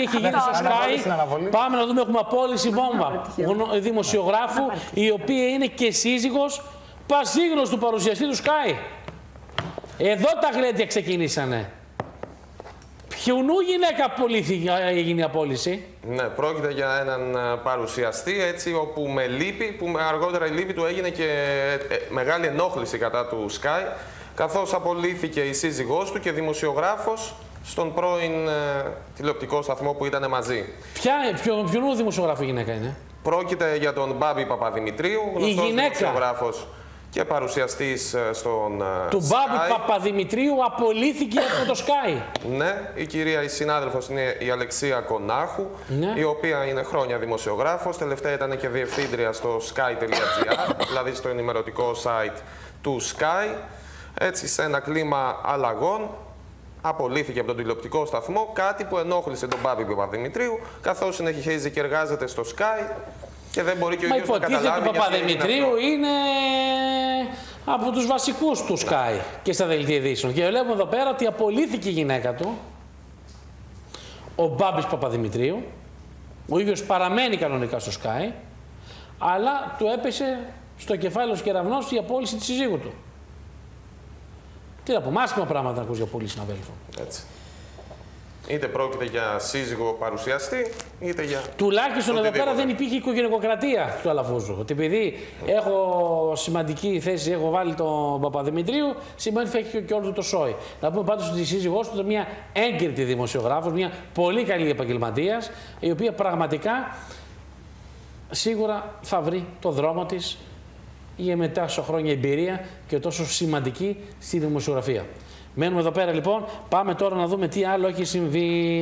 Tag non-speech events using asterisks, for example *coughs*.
έχει γίνει στο Αναβολή Sky. στην αναβολή. Πάμε να δούμε, έχουμε απόλυση βόμβα γνω- δημοσιογράφου, η οποία είναι και σύζυγος πασίγνωστου παρουσιαστή του Sky. Εδώ τα γλέντια ξεκινήσανε. Ποιουνού γυναίκα απολύθηκε, έγινε η απόλυση; Ναι, πρόκειται για έναν ε, παρουσιαστή έτσι, όπου με λύπη, που με αργότερα η λύπη του έγινε και ε, μεγάλη ενόχληση κατά του Sky, καθώς απολύθηκε η σύζυγός του και δημοσιογράφος στον πρώην ε, τηλεοπτικό σταθμό που ήταν μαζί. Ποια, ποιο, ποιουνού δημοσιογράφου γυναίκα είναι; Πρόκειται για τον Μπάμπη Παπαδημητρίου, γνωστός γυναίκα. δημοσιογράφος και παρουσιαστής ε, στον ε, Του Μπάμπη Sky. Παπαδημητρίου απολύθηκε από το Sky. Ναι, η κυρία, η συνάδελφος είναι η Αλεξία Κονάχου, Ναι. η οποία είναι χρόνια δημοσιογράφος, τελευταία ήταν και διευθύντρια στο sky.gr, *coughs* δηλαδή στο ενημερωτικό site του Sky. Έτσι, σε ένα κλίμα αλλαγών, απολύθηκε από τον τηλεοπτικό σταθμό, κάτι που ενόχλησε τον Μπάμπη Παπαδημητρίου, καθώς συνεχίζει και εργάζεται στο Sky και δεν μπορεί και ο Μα ίδιος να υποτίθεται καταλάβει ότι ο γιατί έγινε Παπαδημητρίου αυτό. είναι από τους βασικούς του Sky και στα δελτία ειδήσεων. Και βλέπουμε εδώ πέρα ότι απολύθηκε η γυναίκα του, ο Μπάμπης Παπαδημητρίου, ο ίδιος παραμένει κανονικά στο Sky, αλλά του έπεσε στο κεφάλι ο κεραυνός η απόλυση της συζύγου του. Τι να πω, μάσχημα πράγματα να ακούς για πολύς συναδέλφο. Έτσι. Είτε πρόκειται για σύζυγο παρουσιαστή, είτε για. Τουλάχιστον εδώ πέρα Οτιδήποτε. δεν υπήρχε οικογενειακοκρατία του Αλαφούζου. Ότι επειδή έχω σημαντική θέση, έχω βάλει τον Παπαδημητρίου, σημαίνει ότι έχει και όλο του το σόι. Να πούμε πάντως ότι η σύζυγός του ήταν μια έγκριτη δημοσιογράφος, μια πολύ καλή επαγγελματίας, η οποία πραγματικά σίγουρα θα βρει το δρόμο της για μετά σε χρόνια εμπειρία και τόσο σημαντική στη δημοσιογραφία. Μένουμε εδώ πέρα λοιπόν. Πάμε τώρα να δούμε τι άλλο έχει συμβεί.